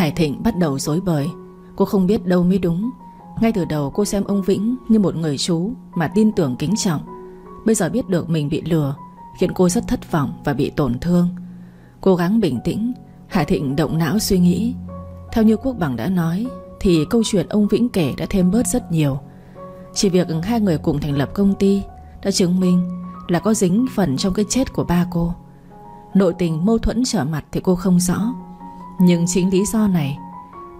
Hải Thịnh bắt đầu dối bời. Cô không biết đâu mới đúng. Ngay từ đầu cô xem ông Vĩnh như một người chú Mà tin tưởng kính trọng. Bây giờ biết được mình bị lừa, Khiến cô rất thất vọng và bị tổn thương. Cố gắng bình tĩnh, Hải Thịnh động não suy nghĩ. Theo như Quốc Bằng đã nói, Thì câu chuyện ông Vĩnh kể đã thêm bớt rất nhiều. Chỉ việc hai người cùng thành lập công ty Đã chứng minh là có dính phần trong cái chết của ba cô. Nội tình mâu thuẫn trở mặt thì cô không rõ. Nhưng chính lý do này,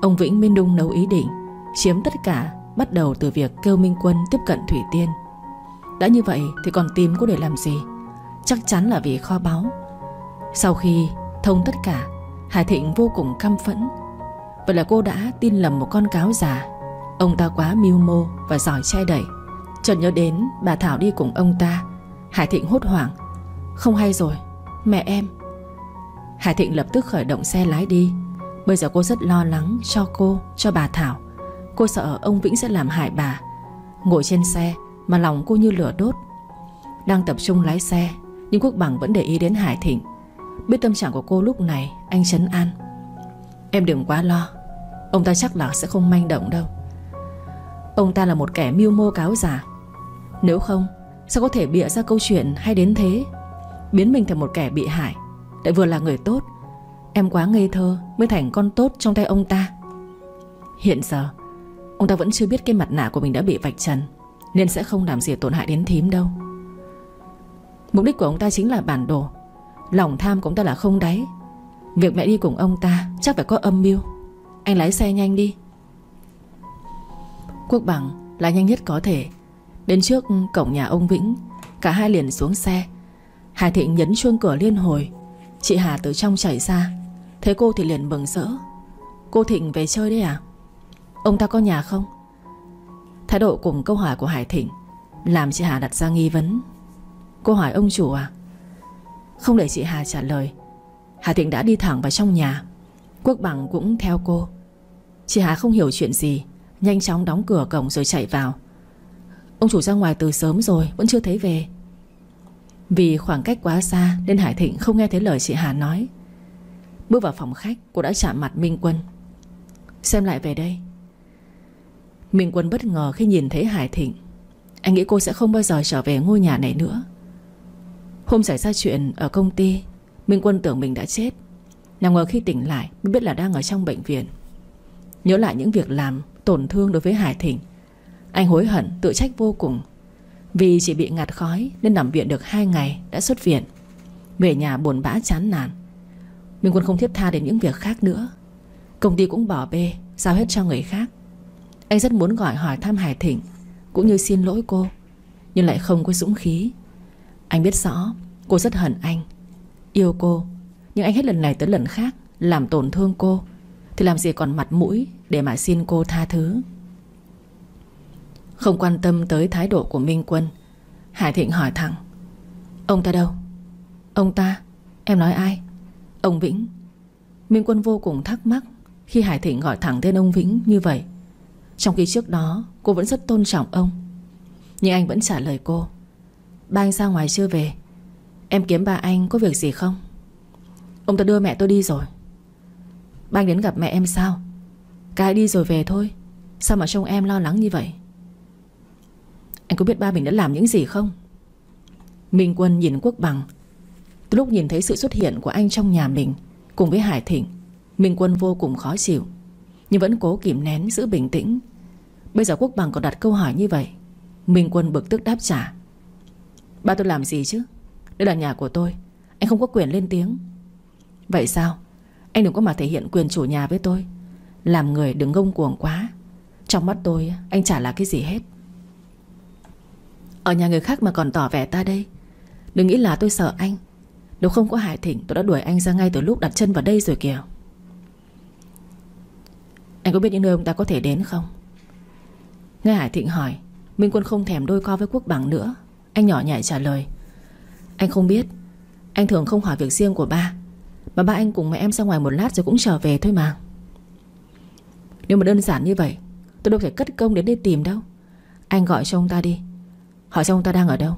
Ông Vĩnh Minh Đung nấu ý định Chiếm tất cả, Bắt đầu từ việc kêu Minh Quân tiếp cận Thủy Tiên. Đã như vậy thì còn tìm cô để làm gì? Chắc chắn là vì kho báu. Sau khi thông tất cả Hải Thịnh vô cùng căm phẫn. Vậy là cô đã tin lầm một con cáo già. Ông ta quá mưu mô và giỏi che đẩy Chợt nhớ đến bà Thảo đi cùng ông ta. Hải Thịnh hốt hoảng. Không hay rồi, Mẹ em. Hải Thịnh lập tức khởi động xe lái đi. Bây giờ cô rất lo lắng cho cô, Cho bà Thảo. Cô sợ ông Vĩnh sẽ làm hại bà. Ngồi trên xe mà lòng cô như lửa đốt. Đang tập trung lái xe, Nhưng Quốc Bằng vẫn để ý đến Hải Thịnh. Biết tâm trạng của cô lúc này, Anh chấn an. Em đừng quá lo, Ông ta chắc là sẽ không manh động đâu. Ông ta là một kẻ mưu mô cáo giả. Nếu không, Sao có thể bịa ra câu chuyện hay đến thế? Biến mình thành một kẻ bị hại. Lại vừa là người tốt. Em quá ngây thơ mới thành con tốt trong tay ông ta. Hiện giờ, Ông ta vẫn chưa biết cái mặt nạ của mình đã bị vạch trần, Nên sẽ không làm gì tổn hại đến thím đâu. Mục đích của ông ta chính là bản đồ. Lòng tham của ông ta là không đáy. Việc mẹ đi cùng ông ta Chắc phải có âm mưu. Anh lái xe nhanh đi. Quốc bằng là nhanh nhất có thể. Đến trước cổng nhà ông Vĩnh, Cả hai liền xuống xe. Hải Thịnh nhấn chuông cửa liên hồi. Chị Hà từ trong chạy ra. Thấy cô thì liền mừng rỡ. Cô Thịnh về chơi đấy à? Ông ta có nhà không? Thái độ cùng câu hỏi của Hải Thịnh Làm chị Hà đặt ra nghi vấn. Cô hỏi ông chủ à? Không để chị Hà trả lời, Hà Thịnh đã đi thẳng vào trong nhà. Quốc Bằng cũng theo cô. Chị Hà không hiểu chuyện gì, Nhanh chóng đóng cửa cổng rồi chạy vào. Ông chủ ra ngoài từ sớm rồi, Vẫn chưa thấy về. Vì khoảng cách quá xa Nên Hải Thịnh không nghe thấy lời chị Hà nói. Bước vào phòng khách, Cô đã chạm mặt Minh Quân. Xem lại về đây. Minh Quân bất ngờ khi nhìn thấy Hải Thịnh. Anh nghĩ cô sẽ không bao giờ trở về ngôi nhà này nữa. Hôm xảy ra chuyện ở công ty, Minh Quân tưởng mình đã chết. Nào ngờ khi tỉnh lại, Mới biết là đang ở trong bệnh viện. Nhớ lại những việc làm, tổn thương đối với Hải Thịnh. Anh hối hận, tự trách vô cùng. Vì chỉ bị ngạt khói Nên nằm viện được 2 ngày đã xuất viện. Về nhà buồn bã chán nản. Mình Quân không thiết tha đến những việc khác nữa. Công ty cũng bỏ bê, Giao hết cho người khác. Anh rất muốn gọi hỏi thăm Hải Thịnh, Cũng như xin lỗi cô, Nhưng lại không có dũng khí. Anh biết rõ, cô rất hận anh, Yêu cô, Nhưng anh hết lần này tới lần khác Làm tổn thương cô, Thì làm gì còn mặt mũi Để mà xin cô tha thứ. Không quan tâm tới thái độ của Minh Quân. Hải Thịnh hỏi thẳng, Ông ta đâu? Ông ta? Em nói ai? Ông Vĩnh. Minh Quân vô cùng thắc mắc Khi Hải Thịnh gọi thẳng tên ông Vĩnh như vậy. Trong khi trước đó, cô vẫn rất tôn trọng ông. Nhưng anh vẫn trả lời cô, Ba anh ra ngoài chưa về? Em kiếm ba anh có việc gì không? Ông ta đưa mẹ tôi đi rồi. Ba anh đến gặp mẹ em sao? Cái đi rồi về thôi. Sao mà trông em lo lắng như vậy? Anh có biết ba mình đã làm những gì không? Minh Quân nhìn Quốc Bằng. Từ lúc nhìn thấy sự xuất hiện của anh trong nhà mình, Cùng với Hải Thịnh, Minh Quân vô cùng khó chịu, Nhưng vẫn cố kìm nén giữ bình tĩnh. Bây giờ Quốc Bằng còn đặt câu hỏi như vậy. Minh Quân bực tức đáp trả. Ba tôi làm gì chứ? Đây là nhà của tôi. Anh không có quyền lên tiếng. Vậy sao? Anh đừng có mà thể hiện quyền chủ nhà với tôi. Làm người đừng ngông cuồng quá. Trong mắt tôi, anh chả là cái gì hết. Ở nhà người khác mà còn tỏ vẻ ta đây. Đừng nghĩ là tôi sợ anh. Nếu không có Hải Thịnh, tôi đã đuổi anh ra ngay từ lúc đặt chân vào đây rồi kìa. Anh có biết những nơi ông ta có thể đến không? Nghe Hải Thịnh hỏi, Minh Quân không thèm đôi co với Quốc Bằng nữa. Anh nhỏ nhảy trả lời, Anh không biết. Anh thường không hỏi việc riêng của ba. Mà ba anh cùng mẹ em ra ngoài một lát rồi cũng trở về thôi mà. Nếu mà đơn giản như vậy, Tôi đâu phải cất công đến đây tìm đâu. Anh gọi cho ông ta đi. Hỏi xem ông ta đang ở đâu?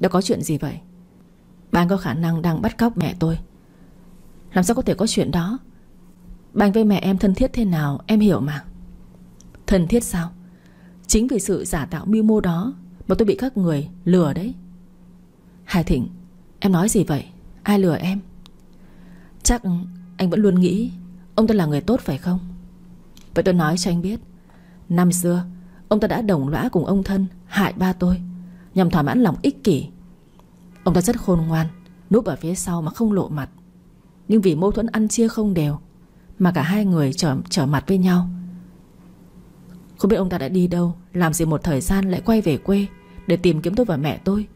Đã có chuyện gì vậy? Ba anh có khả năng đang bắt cóc mẹ tôi. Làm sao có thể có chuyện đó? Ba anh với mẹ em thân thiết thế nào Em hiểu mà. Thân thiết sao? Chính vì sự giả tạo mưu mô đó Mà tôi bị các người lừa đấy. Hải Thịnh, Em nói gì vậy? Ai lừa em? Chắc anh vẫn luôn nghĩ Ông ta là người tốt phải không? Vậy tôi nói cho anh biết, Năm xưa, Ông ta đã đồng lõa cùng ông thân Hại ba tôi. Nhằm thỏa mãn lòng ích kỷ. Ông ta rất khôn ngoan Núp ở phía sau mà không lộ mặt. Nhưng vì mâu thuẫn ăn chia không đều Mà cả hai người trở, trở mặt với nhau. Không biết ông ta đã đi đâu Làm gì một thời gian lại quay về quê Để tìm kiếm tôi và mẹ tôi.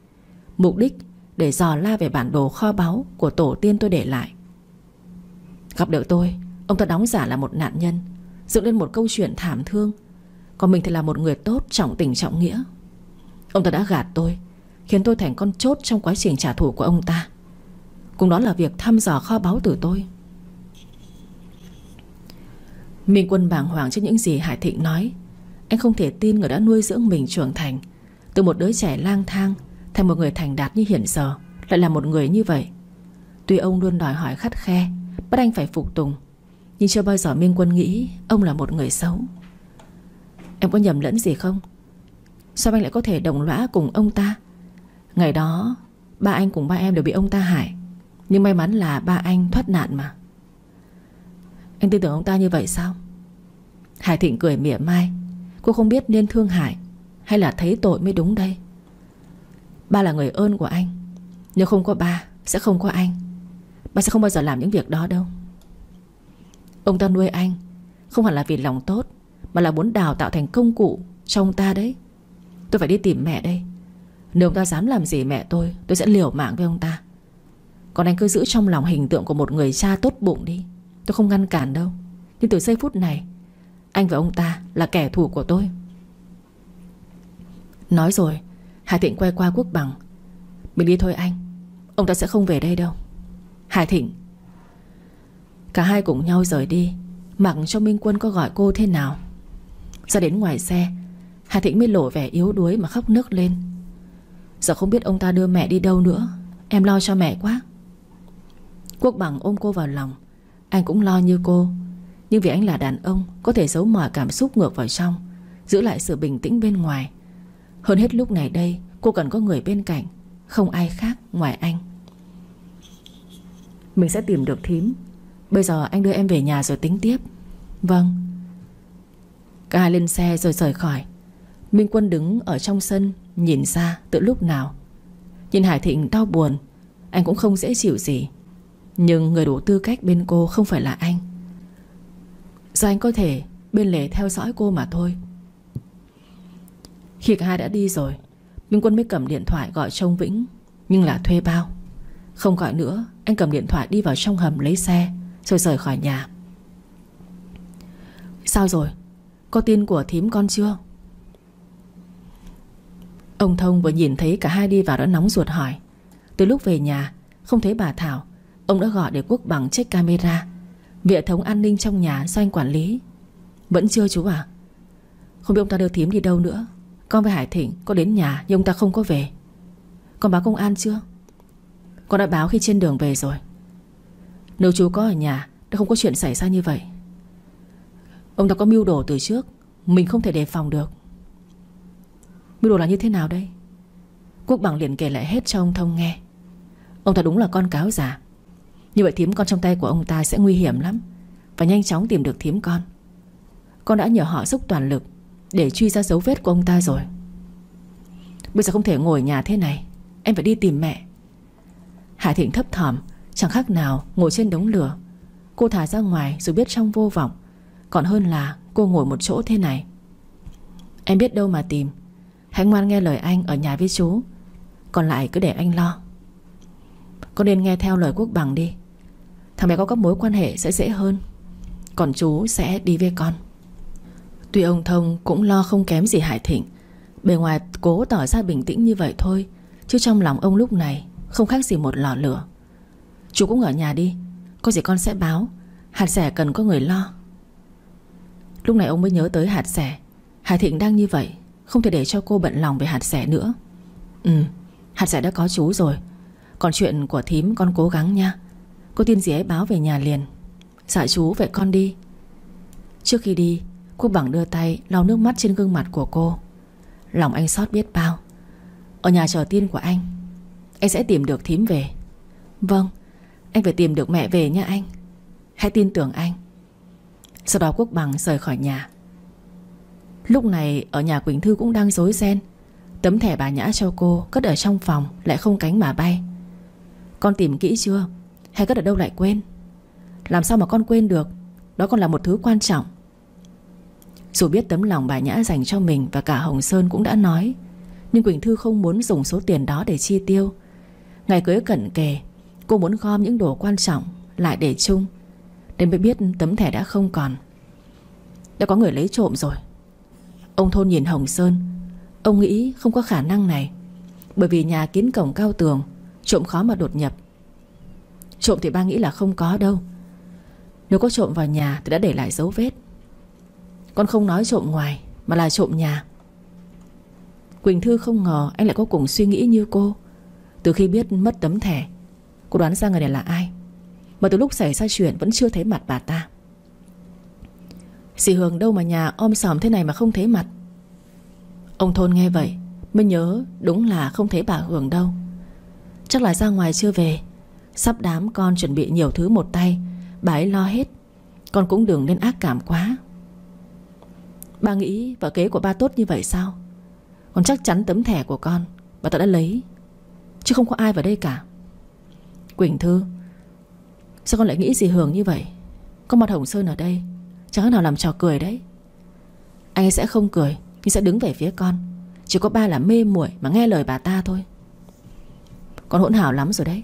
Mục đích để dò la về bản đồ kho báu Của tổ tiên tôi để lại. Gặp được tôi Ông ta đóng giả là một nạn nhân Dựng lên một câu chuyện thảm thương. Còn mình thì là một người tốt trọng tình trọng nghĩa. Ông ta đã gạt tôi, Khiến tôi thành con chốt trong quá trình trả thù của ông ta. Cùng đó là việc thăm dò kho báu từ tôi. Minh Quân bàng hoàng trước những gì Hải Thịnh nói. Anh không thể tin người đã nuôi dưỡng mình trưởng thành. Từ một đứa trẻ lang thang, Thành một người thành đạt như hiện giờ, Lại là một người như vậy. Tuy ông luôn đòi hỏi khắt khe, Bắt anh phải phục tùng, Nhưng chưa bao giờ Minh Quân nghĩ Ông là một người xấu. Em có nhầm lẫn gì không? Sao anh lại có thể đồng lõa cùng ông ta? Ngày đó, Ba anh cùng ba em đều bị ông ta hại. Nhưng may mắn là ba anh thoát nạn mà. Anh tin tưởng ông ta như vậy sao? Hải Thịnh cười mỉa mai. Cô không biết nên thương hại Hay là thấy tội mới đúng đây. Ba là người ơn của anh. Nếu không có ba, Sẽ không có anh. Ba sẽ không bao giờ làm những việc đó đâu. Ông ta nuôi anh Không hẳn là vì lòng tốt, Mà là muốn đào tạo thành công cụ cho ông ta đấy. Tôi phải đi tìm mẹ đây. Nếu ông ta dám làm gì mẹ tôi Tôi sẽ liều mạng với ông ta. Còn anh cứ giữ trong lòng hình tượng của một người cha tốt bụng đi. Tôi không ngăn cản đâu. Nhưng từ giây phút này, Anh và ông ta là kẻ thù của tôi. Nói rồi, Hải Thịnh quay qua Quốc Bằng. Mình đi thôi anh. Ông ta sẽ không về đây đâu. Hải Thịnh. Cả hai cùng nhau rời đi. Mặc cho Minh Quân có gọi cô thế nào? Ra đến ngoài xe Hải Thịnh mới lộ vẻ yếu đuối mà khóc nức lên. Giờ không biết ông ta đưa mẹ đi đâu nữa. Em lo cho mẹ quá. Quốc bằng ôm cô vào lòng. Anh cũng lo như cô. Nhưng vì anh là đàn ông Có thể giấu mọi cảm xúc ngược vào trong Giữ lại sự bình tĩnh bên ngoài. Hơn hết lúc này đây Cô cần có người bên cạnh Không ai khác ngoài anh. Mình sẽ tìm được thím. Bây giờ anh đưa em về nhà rồi tính tiếp. Vâng. Cả hai lên xe rồi rời khỏi Minh Quân đứng ở trong sân, Nhìn ra từ lúc nào. Nhìn Hải Thịnh đau buồn, Anh cũng không dễ chịu gì. Nhưng người đủ tư cách bên cô không phải là anh. Do anh có thể Bên lề theo dõi cô mà thôi. Khi cả hai đã đi rồi, Minh Quân mới cầm điện thoại gọi trông Vĩnh, Nhưng là thuê bao. Không gọi nữa, Anh cầm điện thoại đi vào trong hầm lấy xe, Rồi rời khỏi nhà. Sao rồi? Có tin của thím con chưa? Ông Thông vừa nhìn thấy cả hai đi vào đã nóng ruột hỏi. Từ lúc về nhà, Không thấy bà Thảo, Ông đã gọi để quốc bằng check camera. Vệ thống an ninh trong nhà do anh quản lý. Vẫn chưa chú à Không biết ông ta đưa thím đi đâu nữa. Con với Hải Thịnh có đến nhà Nhưng ông ta không có về. Con báo công an chưa? Con đã báo khi trên đường về rồi. Nếu chú có ở nhà, Đã không có chuyện xảy ra như vậy. Ông ta có mưu đồ từ trước, Mình không thể đề phòng được. Mưu đồ là như thế nào đây? Quốc bằng liền kể lại hết cho ông Thông nghe. Ông ta đúng là con cáo giả Như vậy thím con trong tay của ông ta sẽ nguy hiểm lắm. Và nhanh chóng tìm được thím con. Con đã nhờ họ dốc toàn lực Để truy ra dấu vết của ông ta rồi. Bây giờ không thể ngồi nhà thế này. Em phải đi tìm mẹ. Hải Thịnh thấp thỏm, Chẳng khác nào ngồi trên đống lửa. Cô thả ra ngoài dù biết trong vô vọng. Còn hơn là cô ngồi một chỗ thế này. Em biết đâu mà tìm. Hãy ngoan nghe lời anh ở nhà với chú. Còn lại cứ để anh lo. Con nên nghe theo lời quốc bằng đi. Thằng bé có các mối quan hệ sẽ dễ hơn. Còn chú sẽ đi với con. Tuy ông Thông cũng lo không kém gì Hải Thịnh, Bề ngoài cố tỏ ra bình tĩnh như vậy thôi, Chứ trong lòng ông lúc này Không khác gì một lò lửa. Chú cũng ở nhà đi, Có gì con sẽ báo. Hạt rẻ cần có người lo. Lúc này ông mới nhớ tới hạt rẻ Hải Thịnh đang như vậy không thể để cho cô bận lòng về hạt rẻ nữa. Ừ Hạt rẻ đã có chú rồi. Còn chuyện của thím con cố gắng nha. Cô tin gì ấy báo về nhà liền. Dạ chú, vậy con đi. Trước khi đi, Quốc bằng đưa tay lau nước mắt trên gương mặt của cô. Lòng anh xót biết bao. Ở nhà chờ tin của anh. Anh sẽ tìm được thím về. Vâng Anh phải tìm được mẹ về nha anh. Hãy tin tưởng anh. Sau đó Quốc bằng rời khỏi nhà. Lúc này, ở nhà Quỳnh Thư cũng đang rối ren. Tấm thẻ bà Nhã cho cô Cất ở trong phòng, lại không cánh mà bay. Con tìm kỹ chưa? Hay cất ở đâu lại quên? Làm sao mà con quên được? Đó còn là một thứ quan trọng. Dù biết tấm lòng bà Nhã dành cho mình Và cả Hồng Sơn cũng đã nói, Nhưng Quỳnh Thư không muốn dùng số tiền đó để chi tiêu. Ngày cưới cận kề, Cô muốn gom những đồ quan trọng Lại để chung, Đến mới biết tấm thẻ đã không còn. Đã có người lấy trộm rồi. Ông thôn nhìn Hồng Sơn. Ông nghĩ không có khả năng này, Bởi vì nhà kiến cổng cao tường, Trộm khó mà đột nhập. Trộm thì ba nghĩ là không có đâu. Nếu có trộm vào nhà thì đã để lại dấu vết. Con không nói trộm ngoài, Mà là trộm nhà. Quỳnh Thư không ngờ anh lại có cùng suy nghĩ như cô. Từ khi biết mất tấm thẻ, Cô đoán ra người này là ai. Mà từ lúc xảy ra chuyện vẫn chưa thấy mặt bà ta. Dì Hường đâu mà nhà om sòm thế này mà không thấy mặt. Ông Thôn nghe vậy, Mới nhớ đúng là không thấy bà Hường đâu. Chắc là ra ngoài chưa về. Sắp đám con chuẩn bị nhiều thứ một tay, Bà ấy lo hết. Con cũng đừng nên ác cảm quá. Ba nghĩ vợ kế của ba tốt như vậy sao? Còn chắc chắn tấm thẻ của con, Bà ta đã lấy. Chứ không có ai vào đây cả. Quỳnh Thư, Sao con lại nghĩ gì Hường như vậy? Có mặt Hồng Sơn ở đây. Chẳng nào làm trò cười đấy. Anh ấy sẽ không cười, Nhưng sẽ đứng về phía con. Chỉ có ba là mê muội mà nghe lời bà ta thôi. Con hỗn hảo lắm rồi đấy.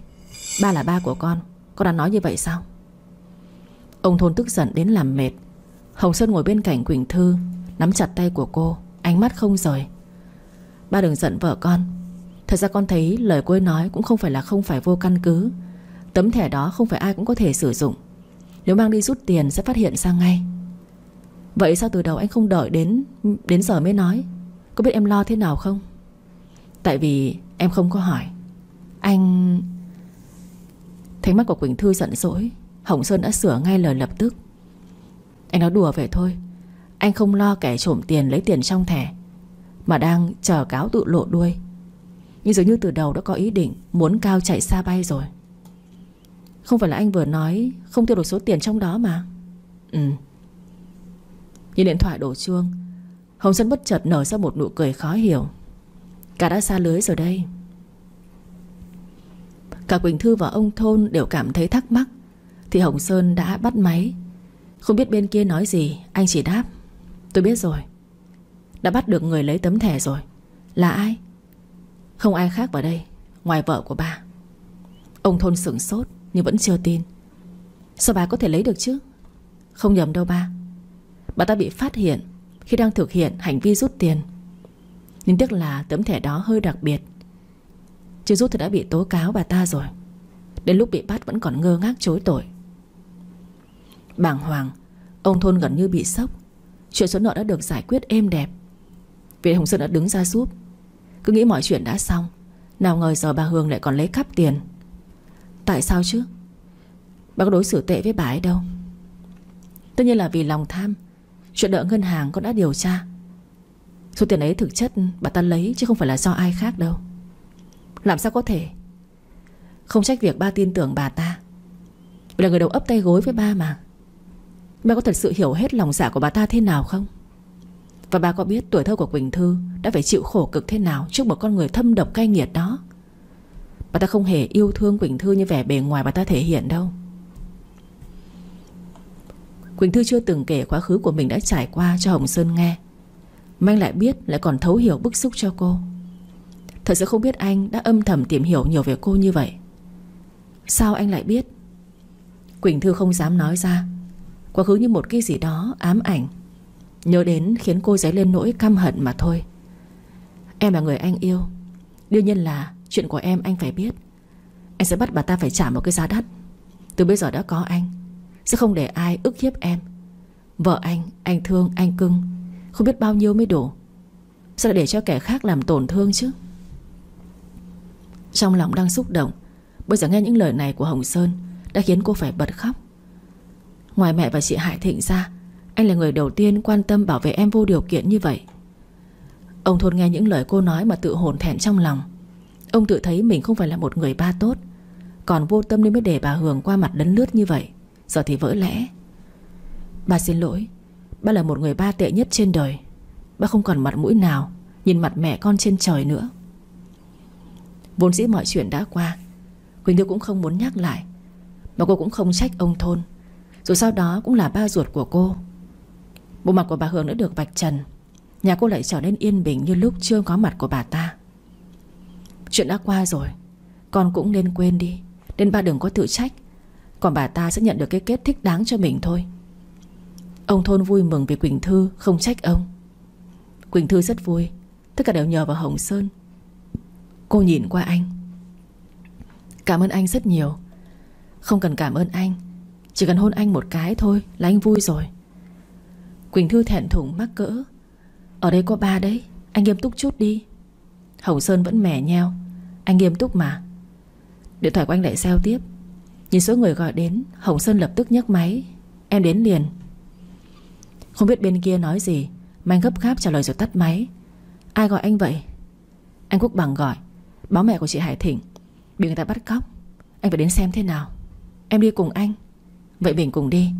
Ba là ba của con Con đã nói như vậy sao? Ông thôn tức giận đến làm mệt. Hồng Sơn ngồi bên cạnh Quỳnh Thư, Nắm chặt tay của cô, Ánh mắt không rời. Ba đừng giận vợ con. Thật ra con thấy lời cô ấy nói cũng không phải là không phải vô căn cứ. Tấm thẻ đó không phải ai cũng có thể sử dụng. Nếu mang đi rút tiền sẽ phát hiện ra ngay. Vậy sao từ đầu anh không đợi đến Đến giờ mới nói? Có biết em lo thế nào không? Tại vì em không có hỏi. Anh Thấy mắt của Quỳnh Thư giận dỗi, Hồng Sơn đã sửa ngay lời lập tức. Anh nói đùa vậy thôi, Anh không lo kẻ trộm tiền lấy tiền trong thẻ, Mà đang chờ cáo tự lộ đuôi. Nhưng dường như từ đầu đã có ý định Muốn cao chạy xa bay rồi. Không phải là anh vừa nói Không tiêu được số tiền trong đó mà. Ừ. Nhìn điện thoại đổ chuông Hồng Sơn bất chợt nở ra một nụ cười khó hiểu. Cả đã xa lưới rồi đây. Cả Quỳnh Thư và ông Thôn đều cảm thấy thắc mắc Thì Hồng Sơn đã bắt máy. Không biết bên kia nói gì Anh chỉ đáp Tôi biết rồi. Đã bắt được người lấy tấm thẻ rồi. Là ai? Không ai khác vào đây Ngoài vợ của bà. Ông Thôn sửng sốt nhưng vẫn chưa tin. Sao bà có thể lấy được chứ? Không nhầm đâu ba. Bà ta bị phát hiện Khi đang thực hiện hành vi rút tiền. Nhưng tiếc là tấm thẻ đó hơi đặc biệt. Chưa rút thì đã bị tố cáo bà ta rồi. Đến lúc bị bắt vẫn còn ngơ ngác chối tội. Bàng hoàng, Ông thôn gần như bị sốc. Chuyện số nợ đã được giải quyết êm đẹp. Viện Hồng Sơn đã đứng ra giúp. Cứ nghĩ mọi chuyện đã xong, Nào ngờ giờ bà Hương lại còn lấy cắp tiền. Tại sao chứ? Bà có đối xử tệ với bà ấy đâu? Tất nhiên là vì lòng tham. Chuyện nợ ngân hàng con đã điều tra. Số tiền ấy thực chất bà ta lấy Chứ không phải là do ai khác đâu. Làm sao có thể? Không trách việc ba tin tưởng bà ta. Vì là người đầu ấp tay gối với ba mà. Ba có thật sự hiểu hết lòng dạ của bà ta thế nào không? Và bà có biết tuổi thơ của Quỳnh Thư Đã phải chịu khổ cực thế nào Trước một con người thâm độc cay nghiệt đó? Bà ta không hề yêu thương Quỳnh Thư Như vẻ bề ngoài bà ta thể hiện đâu. Quỳnh Thư chưa từng kể quá khứ của mình đã trải qua cho Hồng Sơn nghe. Manh anh lại biết lại còn thấu hiểu bức xúc cho cô. Thật sự không biết anh đã âm thầm tìm hiểu nhiều về cô như vậy. Sao anh lại biết? Quỳnh Thư không dám nói ra. Quá khứ như một cái gì đó ám ảnh. Nhớ đến khiến cô dấy lên nỗi căm hận mà thôi. Em là người anh yêu. Đương nhiên là chuyện của em anh phải biết. Anh sẽ bắt bà ta phải trả một cái giá đắt. Từ bây giờ đã có anh sẽ không để ai ức hiếp em. Vợ anh, anh thương, anh cưng Không biết bao nhiêu mới đủ. Sao lại để cho kẻ khác làm tổn thương chứ? Trong lòng đang xúc động Bây giờ nghe những lời này của Hồng Sơn Đã khiến cô phải bật khóc. Ngoài mẹ và chị Hải Thịnh ra Anh là người đầu tiên quan tâm bảo vệ em vô điều kiện như vậy. Ông Thôn nghe những lời cô nói mà tự hồn thẹn trong lòng. Ông tự thấy mình không phải là một người ba tốt. Còn vô tâm nên mới để bà Hường qua mặt đấn lướt như vậy. Giờ thì vỡ lẽ. Bà xin lỗi. Ba là một người ba tệ nhất trên đời. Ba không còn mặt mũi nào, Nhìn mặt mẹ con trên trời nữa. Vốn dĩ mọi chuyện đã qua. Quỳnh Thư cũng không muốn nhắc lại. Mà cô cũng không trách ông Thôn. Rồi sau đó cũng là ba ruột của cô. Bộ mặt của bà Hường đã được vạch trần. Nhà cô lại trở nên yên bình như lúc chưa có mặt của bà ta. Chuyện đã qua rồi. Con cũng nên quên đi. Nên ba đừng có tự trách, Còn bà ta sẽ nhận được cái kết thích đáng cho mình thôi. Ông Thôn vui mừng vì Quỳnh Thư không trách ông. Quỳnh Thư rất vui, Tất cả đều nhờ vào Hồng Sơn. Cô nhìn qua anh. Cảm ơn anh rất nhiều. Không cần cảm ơn anh, Chỉ cần hôn anh một cái thôi là anh vui rồi. Quỳnh Thư thẹn thùng mắc cỡ. Ở đây có ba đấy, Anh nghiêm túc chút đi. Hồng Sơn vẫn mẻ nheo. Anh nghiêm túc mà. Điện thoại của anh lại sao tiếp. Nhìn số người gọi đến, Hồng Sơn lập tức nhấc máy. Em đến liền. Không biết bên kia nói gì, Mà anh gấp gáp trả lời rồi tắt máy. Ai gọi anh vậy? Anh Quốc Bằng gọi. Báo mẹ của chị Hải Thịnh. Bị người ta bắt cóc. Anh phải đến xem thế nào. Em đi cùng anh. Vậy mình cùng đi.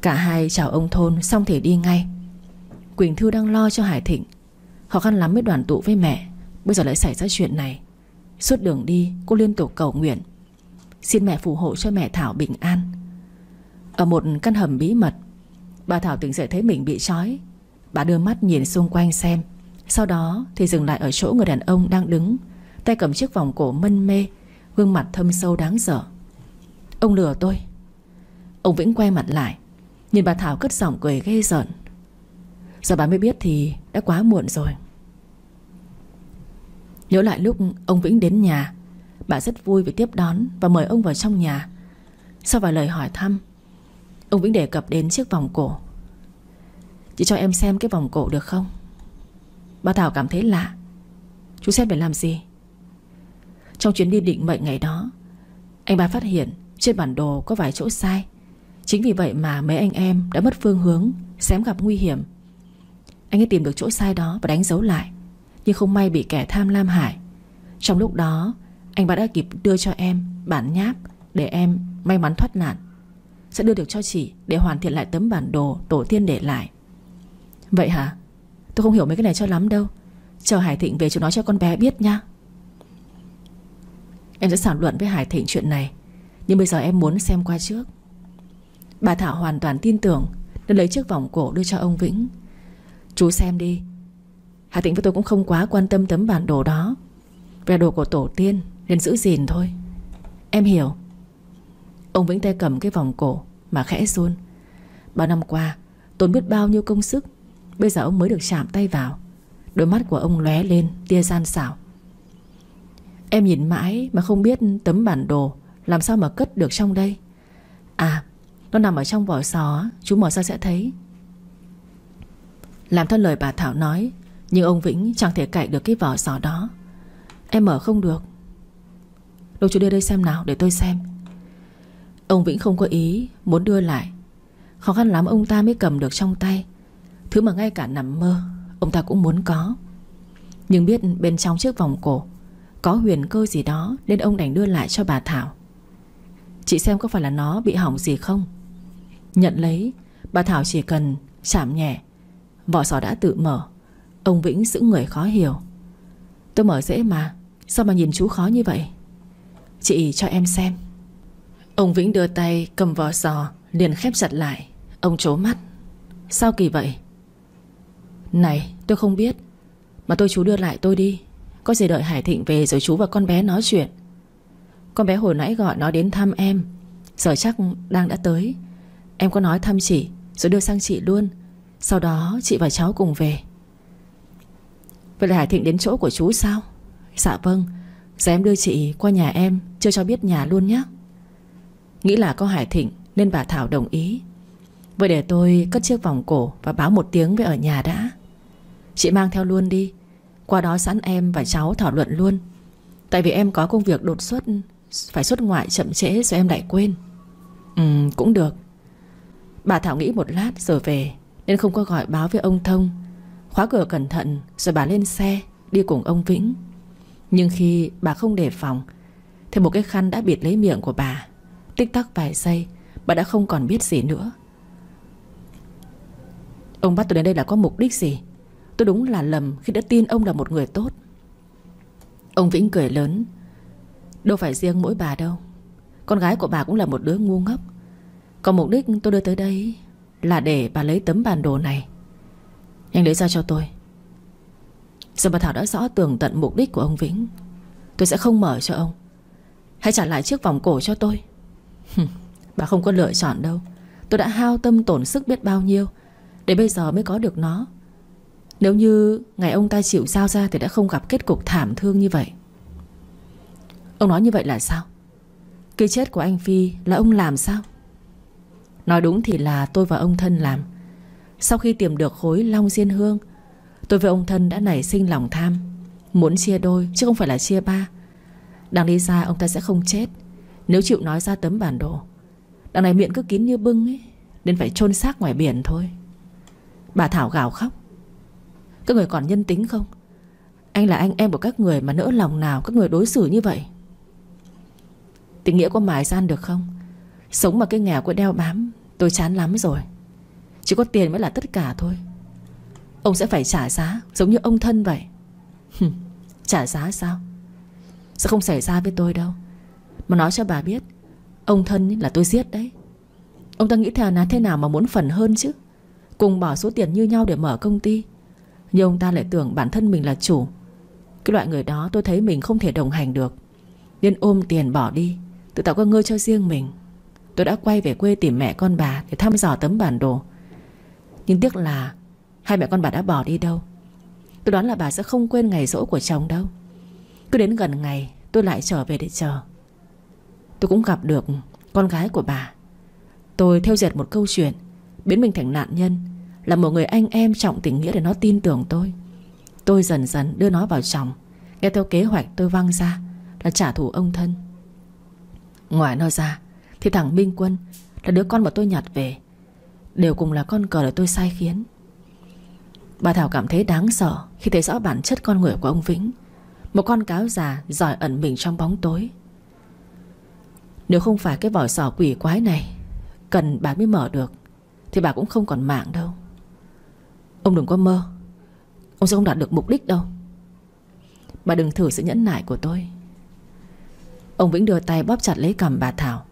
Cả hai chào ông thôn, xong thì đi ngay. Quỳnh Thư đang lo cho Hải Thịnh. Khó khăn lắm mới đoàn tụ với mẹ. Bây giờ lại xảy ra chuyện này. Suốt đường đi, cô liên tục cầu nguyện. Xin mẹ phù hộ cho mẹ Thảo bình an. Ở một căn hầm bí mật, Bà Thảo tỉnh dậy thấy mình bị trói. Bà đưa mắt nhìn xung quanh xem. Sau đó thì dừng lại ở chỗ người đàn ông đang đứng. Tay cầm chiếc vòng cổ mân mê, Gương mặt thâm sâu đáng sợ. Ông lừa tôi. Ông Vĩnh quay mặt lại. Nhìn bà Thảo cất giọng cười ghê giận Giờ bà mới biết thì đã quá muộn rồi. Nhớ lại lúc ông Vĩnh đến nhà, Bà rất vui vì tiếp đón Và mời ông vào trong nhà. Sau vài lời hỏi thăm, Ông Vĩnh đề cập đến chiếc vòng cổ. Chị cho em xem cái vòng cổ được không? Bà Thảo cảm thấy lạ. Chú xem phải làm gì? Trong chuyến đi định mệnh ngày đó, Anh bà phát hiện trên bản đồ có vài chỗ sai. Chính vì vậy mà mấy anh em đã mất phương hướng, Xém gặp nguy hiểm. Anh ấy tìm được chỗ sai đó và đánh dấu lại. Nhưng không may bị kẻ tham lam hại. Trong lúc đó, Anh bạn đã kịp đưa cho em bản nháp Để em may mắn thoát nạn. Sẽ đưa được cho chị Để hoàn thiện lại tấm bản đồ tổ tiên để lại. Vậy hả? Tôi không hiểu mấy cái này cho lắm đâu. Chờ Hải Thịnh về chú nói cho con bé biết nha. Em sẽ thảo luận với Hải Thịnh chuyện này. Nhưng bây giờ em muốn xem qua trước. Bà Thảo hoàn toàn tin tưởng, Nên lấy chiếc vòng cổ đưa cho ông Vĩnh. Chú xem đi. Hà Tĩnh với tôi cũng không quá quan tâm tấm bản đồ đó. Về đồ của tổ tiên, Nên giữ gìn thôi. Em hiểu. Ông Vĩnh tay cầm cái vòng cổ Mà khẽ run. Bao năm qua, Tốn biết bao nhiêu công sức, Bây giờ ông mới được chạm tay vào. Đôi mắt của ông lóe lên tia gian xảo. Em nhìn mãi mà không biết tấm bản đồ Làm sao mà cất được trong đây. À Nó nằm ở trong vỏ sò Chú mở ra sẽ thấy. Làm theo lời bà Thảo nói, Nhưng ông Vĩnh chẳng thể cạy được cái vỏ sò đó. Em mở không được. Đồ chú đưa đây xem nào, để tôi xem. Ông Vĩnh không có ý, Muốn đưa lại. Khó khăn lắm ông ta mới cầm được trong tay. Thứ mà ngay cả nằm mơ, Ông ta cũng muốn có. Nhưng biết bên trong chiếc vòng cổ, Có huyền cơ gì đó, Nên ông đành đưa lại cho bà Thảo. Chị xem có phải là nó bị hỏng gì không? Nhận lấy, Bà Thảo chỉ cần chạm nhẹ Vỏ sò đã tự mở. Ông Vĩnh giữ người khó hiểu. Tôi mở dễ mà, Sao mà nhìn chú khó như vậy? Chị cho em xem. Ông Vĩnh đưa tay cầm vỏ sò, Liền khép chặt lại. Ông trố mắt. Sao kỳ vậy? Này, tôi không biết. Mà tôi chú đưa lại tôi đi. Có gì đợi Hải Thịnh về rồi chú và con bé nói chuyện. Con bé hồi nãy gọi nó đến thăm em. Giờ chắc đang đã tới. Em có nói thăm chị, Rồi đưa sang chị luôn. Sau đó chị và cháu cùng về. Vậy là Hải Thịnh đến chỗ của chú sao? Dạ vâng. Giờ em đưa chị qua nhà em, Chưa cho biết nhà luôn nhé. Nghĩ là có Hải Thịnh Nên bà Thảo đồng ý. Vậy để tôi cất chiếc vòng cổ Và báo một tiếng với ở nhà đã. Chị mang theo luôn đi. Qua đó sẵn em và cháu thảo luận luôn. Tại vì em có công việc đột xuất, Phải xuất ngoại chậm trễ rồi em lại quên. Ừ cũng được. Bà Thảo nghĩ một lát rồi về. Nên không có gọi báo với ông Thông. Khóa cửa cẩn thận, Rồi bà lên xe, Đi cùng ông Vĩnh. Nhưng khi bà không đề phòng, Thì một cái khăn đã bịt lấy miệng của bà. Tích tắc vài giây, Bà đã không còn biết gì nữa. Ông bắt tôi đến đây là có mục đích gì? Tôi đúng là lầm khi đã tin ông là một người tốt. Ông Vĩnh cười lớn. Đâu phải riêng mỗi bà đâu. Con gái của bà cũng là một đứa ngu ngốc. Còn mục đích tôi đưa tới đây là để bà lấy tấm bản đồ này. Nhanh lấy ra cho tôi. Giờ bà Thảo đã rõ tường tận mục đích của ông Vĩnh. Tôi sẽ không mở cho ông. Hãy trả lại chiếc vòng cổ cho tôi. Bà không có lựa chọn đâu. Tôi đã hao tâm tổn sức biết bao nhiêu Để bây giờ mới có được nó. Nếu như ngày ông ta chịu giao ra Thì đã không gặp kết cục thảm thương như vậy. Ông nói như vậy là sao? Cái chết của anh Phi là ông làm sao? Nói đúng thì là tôi và ông thân làm. Sau khi tìm được khối long diên hương, Tôi với ông thân đã nảy sinh lòng tham. Muốn chia đôi, chứ không phải là chia ba. Đang đi ra ông ta sẽ không chết. Nếu chịu nói ra tấm bản đồ, Đằng này miệng cứ kín như bưng ấy, Nên phải chôn xác ngoài biển thôi. Bà Thảo gào khóc. Các người còn nhân tính không? Anh là anh em của các người mà nỡ lòng nào Các người đối xử như vậy? Tình nghĩa có mài gian được không? Sống mà cái nghèo của đeo bám, Tôi chán lắm rồi. Chỉ có tiền mới là tất cả thôi. Ông sẽ phải trả giá Giống như ông thân vậy. Trả giá sao? Sẽ không xảy ra với tôi đâu? Mà nói cho bà biết, Ông thân là tôi giết đấy. Ông ta nghĩ theo là thế nào mà muốn phần hơn chứ? Cùng bỏ số tiền như nhau để mở công ty. Nhưng ông ta lại tưởng bản thân mình là chủ. Cái loại người đó tôi thấy mình không thể đồng hành được. Nên ôm tiền bỏ đi, Tự tạo cơ ngơi cho riêng mình. Tôi đã quay về quê tìm mẹ con bà Để thăm dò tấm bản đồ. Nhưng tiếc là Hai mẹ con bà đã bỏ đi đâu. Tôi đoán là bà sẽ không quên ngày rỗ của chồng đâu. Cứ đến gần ngày, Tôi lại trở về để chờ. Tôi cũng gặp được con gái của bà. Tôi theo dệt một câu chuyện, Biến mình thành nạn nhân, Là một người anh em trọng tình nghĩa để nó tin tưởng tôi. Tôi dần dần đưa nó vào chồng, Nghe theo kế hoạch tôi văng ra Là trả thù ông thân. Ngoài nó ra thì thằng Minh Quân, Là đứa con mà tôi nhặt về, Đều cùng là con cờ để tôi sai khiến. Bà Thảo cảm thấy đáng sợ Khi thấy rõ bản chất con người của ông Vĩnh. Một con cáo già giỏi ẩn mình trong bóng tối. Nếu không phải cái vỏ sò quỷ quái này Cần bà mới mở được, Thì bà cũng không còn mạng đâu. Ông đừng có mơ. Ông sẽ không đạt được mục đích đâu. Bà đừng thử sự nhẫn nại của tôi. Ông Vĩnh đưa tay bóp chặt lấy cầm bà Thảo.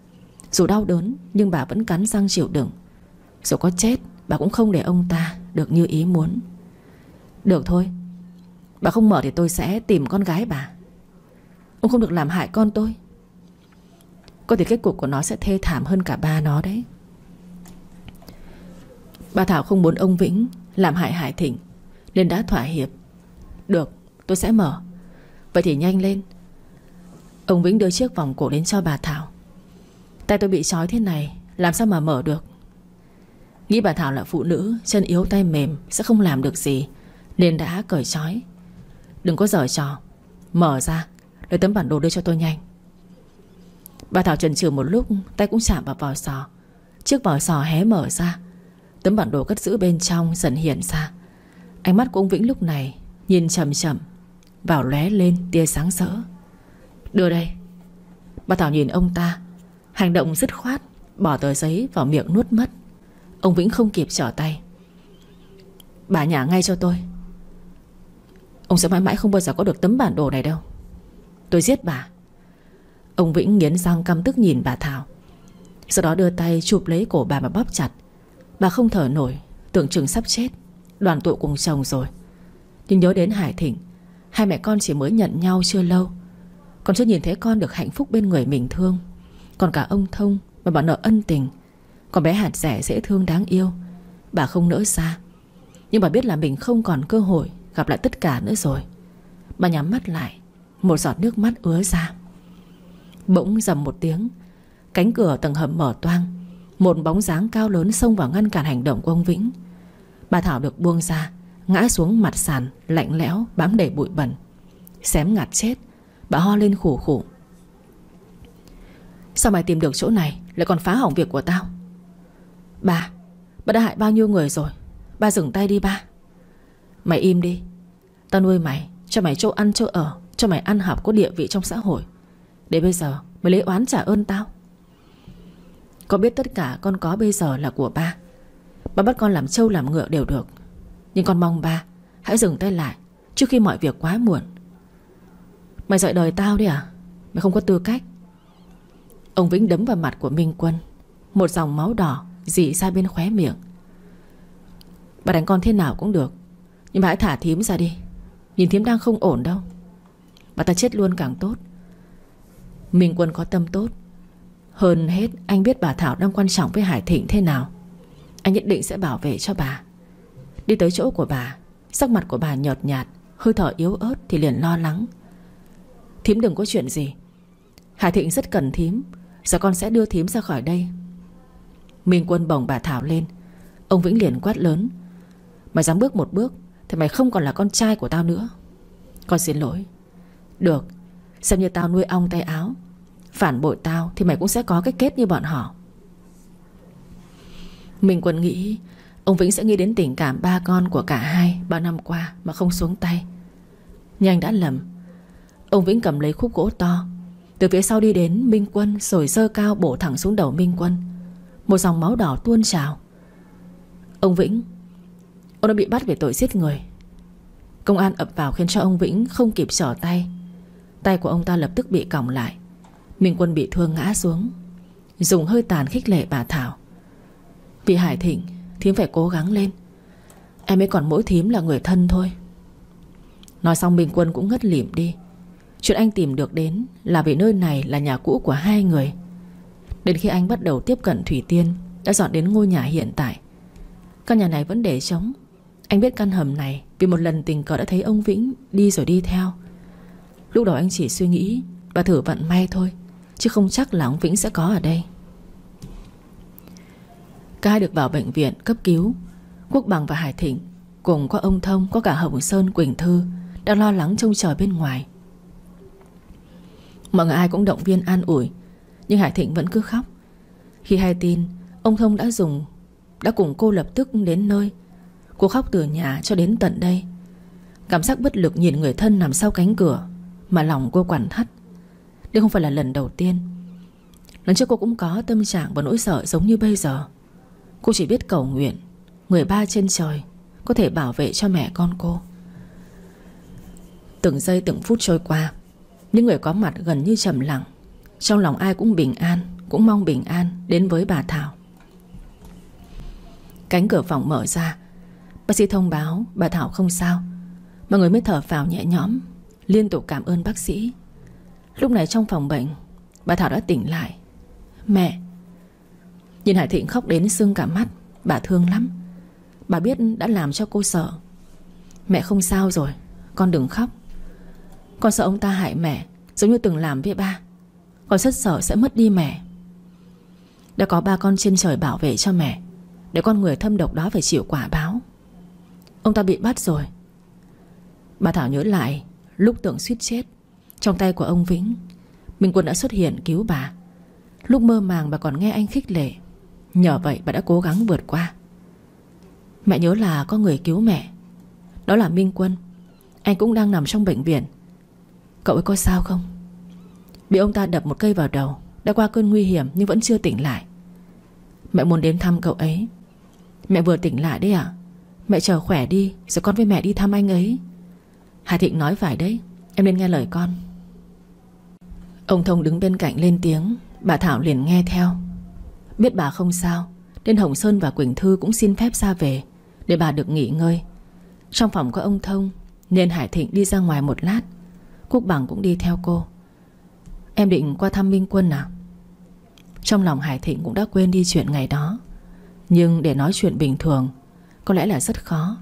Dù đau đớn, Nhưng bà vẫn cắn răng chịu đựng. Dù có chết, Bà cũng không để ông ta được như ý muốn. Được thôi, Bà không mở thì tôi sẽ tìm con gái bà. Ông không được làm hại con tôi. Có thể kết cục của nó sẽ thê thảm hơn cả ba nó đấy. Bà Thảo không muốn ông Vĩnh Làm hại Hải Thịnh, Nên đã thỏa hiệp. Được, tôi sẽ mở. Vậy thì nhanh lên. Ông Vĩnh đưa chiếc vòng cổ đến cho bà Thảo. Tay tôi bị trói thế này, Làm sao mà mở được? Nghĩ bà Thảo là phụ nữ, Chân yếu tay mềm, sẽ không làm được gì, Nên đã cởi trói Đừng có giở trò, Mở ra, Lấy tấm bản đồ đưa cho tôi nhanh. Bà Thảo chần chừ một lúc, Tay cũng chạm vào vỏ sò. Chiếc vỏ sò hé mở ra, Tấm bản đồ cất giữ bên trong dần hiện ra. Ánh mắt của ông Vĩnh lúc này Nhìn chậm chậm, Vào lóe lên tia sáng sỡ Đưa đây. Bà Thảo nhìn ông ta Hành động dứt khoát, Bỏ tờ giấy vào miệng nuốt mất. Ông Vĩnh không kịp trở tay. Bà nhả ngay cho tôi. Ông sẽ mãi mãi không bao giờ có được tấm bản đồ này đâu. Tôi giết bà. Ông Vĩnh nghiến răng căm tức nhìn bà Thảo. Sau đó đưa tay chụp lấy cổ bà mà bóp chặt. Bà không thở nổi, Tưởng chừng sắp chết. Đoàn tụ cùng chồng rồi. Nhưng nhớ đến Hải Thịnh, Hai mẹ con chỉ mới nhận nhau chưa lâu. Còn chưa nhìn thấy con được hạnh phúc bên người mình thương. Còn cả ông Thông Mà bọn nợ ân tình. Còn bé hạt rẻ dễ thương đáng yêu. Bà không nỡ xa. Nhưng bà biết là mình không còn cơ hội Gặp lại tất cả nữa rồi. Bà nhắm mắt lại, Một giọt nước mắt ứa ra. Bỗng dầm một tiếng, Cánh cửa tầng hầm mở toang. Một bóng dáng cao lớn xông vào ngăn cản hành động của ông Vĩnh. Bà Thảo được buông ra, Ngã xuống mặt sàn, Lạnh lẽo, bám đầy bụi bẩn. Xém ngạt chết, Bà ho lên khủ khủ. Sao mày tìm được chỗ này? Lại còn phá hỏng việc của tao. Ba Ba đã hại bao nhiêu người rồi? Ba dừng tay đi ba. Mày im đi. Tao nuôi mày, Cho mày chỗ ăn, chỗ ở, Cho mày ăn học có địa vị trong xã hội. Để bây giờ mày lấy oán trả ơn tao. Con biết tất cả con có bây giờ là của ba. Ba bắt con làm trâu làm ngựa đều được. Nhưng con mong ba, Hãy dừng tay lại Trước khi mọi việc quá muộn. Mày dạy đời tao đi à? Mày không có tư cách. Ông Vĩnh đấm vào mặt của Minh Quân. Một dòng máu đỏ dì ra bên khóe miệng. Bà đánh con thế nào cũng được, Nhưng bà hãy thả thím ra đi. Nhìn thím đang không ổn đâu. Bà ta chết luôn càng tốt. Minh Quân có tâm tốt. Hơn hết, anh biết bà Thảo đang quan trọng với Hải Thịnh thế nào. Anh nhất định sẽ bảo vệ cho bà. Đi tới chỗ của bà, Sắc mặt của bà nhợt nhạt, Hơi thở yếu ớt thì liền lo lắng. Thím đừng có chuyện gì. Hải Thịnh rất cần thím Giờ con sẽ đưa thím ra khỏi đây. Minh Quân bồng bà Thảo lên. Ông Vĩnh liền quát lớn. Mày dám bước một bước, Thì mày không còn là con trai của tao nữa. Con xin lỗi. Được, Xem như tao nuôi ong tay áo. Phản bội tao thì mày cũng sẽ có cái kết như bọn họ. Minh Quân nghĩ, Ông Vĩnh sẽ nghĩ đến tình cảm ba con của cả hai Bao năm qua mà không xuống tay. Nhanh đã lầm. Ông Vĩnh cầm lấy khúc gỗ to từ phía sau đi đến Minh Quân, Rồi dơ cao bổ thẳng xuống đầu Minh Quân. Một dòng máu đỏ tuôn trào. Ông Vĩnh, Ông đã bị bắt về tội giết người. Công an ập vào khiến cho ông Vĩnh không kịp trở tay. Tay của ông ta lập tức bị còng lại. Minh Quân bị thương ngã xuống. Dùng hơi tàn khích lệ bà Thảo. Vị Hải Thịnh, Thím phải cố gắng lên. Em ấy còn mỗi thím là người thân thôi. Nói xong Minh Quân cũng ngất lịm đi. Chuyện anh tìm được đến Là vì nơi này là nhà cũ của hai người. Đến khi anh bắt đầu tiếp cận Thủy Tiên, Đã dọn đến ngôi nhà hiện tại. Căn nhà này vẫn để trống. Anh biết căn hầm này Vì một lần tình cờ đã thấy ông Vĩnh đi rồi đi theo. Lúc đầu anh chỉ suy nghĩ Và thử vận may thôi, Chứ không chắc là ông Vĩnh sẽ có ở đây. Cả hai được vào bệnh viện cấp cứu. Quốc Bằng và Hải Thịnh, Cùng có ông Thông, Có cả Hồng Sơn, Quỳnh Thư, Đang lo lắng trông chờ bên ngoài. Mọi người ai cũng động viên an ủi. Nhưng Hải Thịnh vẫn cứ khóc. Khi hay tin, Ông Thông đã dùng, Đã cùng cô lập tức đến nơi. Cô khóc từ nhà cho đến tận đây. Cảm giác bất lực nhìn người thân nằm sau cánh cửa, Mà lòng cô quặn thắt. Đây không phải là lần đầu tiên. Lần trước cô cũng có tâm trạng và nỗi sợ giống như bây giờ. Cô chỉ biết cầu nguyện, Người ba trên trời Có thể bảo vệ cho mẹ con cô. Từng giây, từng phút trôi qua những người có mặt gần như trầm lặng. Trong lòng ai cũng bình an, Cũng mong bình an đến với bà Thảo. Cánh cửa phòng mở ra. Bác sĩ thông báo bà Thảo không sao. Mọi người mới thở phào nhẹ nhõm, Liên tục cảm ơn bác sĩ. Lúc này trong phòng bệnh, Bà Thảo đã tỉnh lại. Mẹ. Nhìn Hải Thịnh khóc đến sưng cả mắt, Bà thương lắm. Bà biết đã làm cho cô sợ. Mẹ không sao rồi, Con đừng khóc. Con sợ ông ta hại mẹ, Giống như từng làm với ba. Con rất sợ sẽ mất đi mẹ. Đã có ba con trên trời bảo vệ cho mẹ, Để con người thâm độc đó phải chịu quả báo. Ông ta bị bắt rồi. Bà Thảo nhớ lại, Lúc tưởng suýt chết, Trong tay của ông Vĩnh, Minh Quân đã xuất hiện cứu bà. Lúc mơ màng bà còn nghe anh khích lệ. Nhờ vậy bà đã cố gắng vượt qua. Mẹ nhớ là có người cứu mẹ. Đó là Minh Quân. Anh cũng đang nằm trong bệnh viện. Cậu ấy có sao không? Bị ông ta đập một cây vào đầu, Đã qua cơn nguy hiểm nhưng vẫn chưa tỉnh lại. Mẹ muốn đến thăm cậu ấy. Mẹ vừa tỉnh lại đấy ạ. Mẹ chờ khỏe đi Rồi con với mẹ đi thăm anh ấy. Hà Thịnh nói phải đấy, Em nên nghe lời con. Ông Thông đứng bên cạnh lên tiếng, Bà Thảo liền nghe theo. Biết bà không sao, Nên Hồng Sơn và Quỳnh Thư cũng xin phép ra về, Để bà được nghỉ ngơi. Trong phòng có ông Thông, Nên Hải Thịnh đi ra ngoài một lát. Cúc Bằng cũng đi theo cô. Em định qua thăm Minh Quân à? Trong lòng Hải Thịnh cũng đã quên đi chuyện ngày đó. Nhưng để nói chuyện bình thường, Có lẽ là rất khó.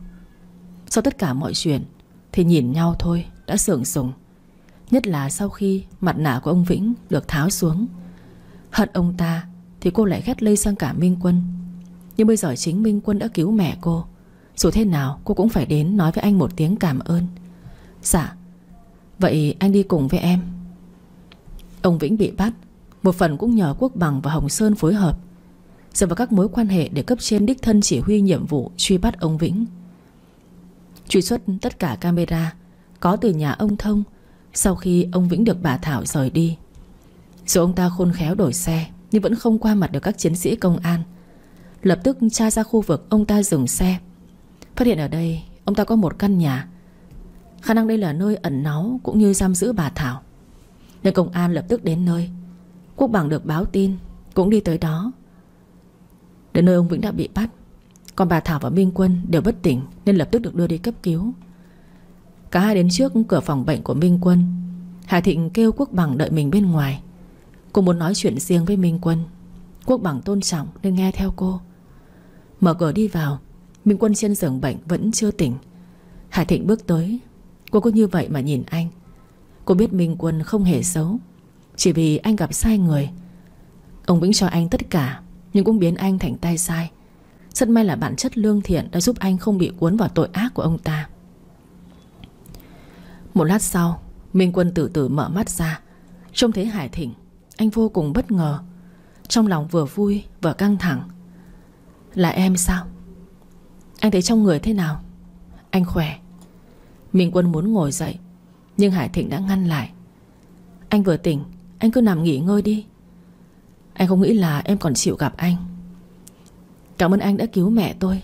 Sau tất cả mọi chuyện, Thì nhìn nhau thôi, đã sưởng sùng. Nhất là sau khi mặt nạ của ông Vĩnh Được tháo xuống. Hận ông ta, thì cô lại ghét lây sang cả Minh Quân. Nhưng bây giờ chính Minh Quân đã cứu mẹ cô. Dù thế nào, cô cũng phải đến Nói với anh một tiếng cảm ơn. Dạ Vậy anh đi cùng với em. Ông Vĩnh bị bắt, Một phần cũng nhờ Quốc Bằng và Hồng Sơn phối hợp. Dựa vào các mối quan hệ để cấp trên đích thân chỉ huy nhiệm vụ Truy bắt ông Vĩnh. Truy xuất tất cả camera, Có từ nhà ông Thông, Sau khi ông Vĩnh được bà Thảo rời đi. Dù ông ta khôn khéo đổi xe, Nhưng vẫn không qua mặt được các chiến sĩ công an. Lập tức tra ra khu vực ông ta dừng xe. Phát hiện ở đây, Ông ta có một căn nhà. Khả năng đây là nơi ẩn náu Cũng như giam giữ bà Thảo. Nên công an lập tức đến nơi. Quốc bằng được báo tin, Cũng đi tới đó. Đến nơi ông Vĩnh đã bị bắt, Còn bà Thảo và Minh Quân đều bất tỉnh Nên lập tức được đưa đi cấp cứu. Cả hai đến trước cửa phòng bệnh của Minh Quân. Hà Thịnh kêu Quốc bằng đợi mình bên ngoài. Cô muốn nói chuyện riêng với Minh Quân. Quốc bằng tôn trọng nên nghe theo cô. Mở cửa đi vào, Minh Quân trên giường bệnh vẫn chưa tỉnh. Hải Thịnh bước tới Cô cứ như vậy mà nhìn anh. Cô biết Minh Quân không hề xấu. Chỉ vì anh gặp sai người. Ông Vĩnh cho anh tất cả, Nhưng cũng biến anh thành tay sai. Rất may là bản chất lương thiện Đã giúp anh không bị cuốn vào tội ác của ông ta. Một lát sau, Minh Quân từ từ mở mắt ra. Trông thấy Hải Thịnh, Anh vô cùng bất ngờ. Trong lòng vừa vui vừa căng thẳng. Là em sao? Anh thấy trong người thế nào? Anh khỏe. Minh Quân muốn ngồi dậy, Nhưng Hải Thịnh đã ngăn lại. Anh vừa tỉnh, Anh cứ nằm nghỉ ngơi đi. Anh không nghĩ là em còn chịu gặp anh. Cảm ơn anh đã cứu mẹ tôi.